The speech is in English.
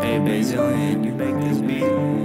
Hey, Bazillion, you make this beat.